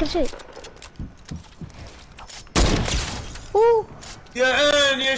كل شيء اوه يا عين يا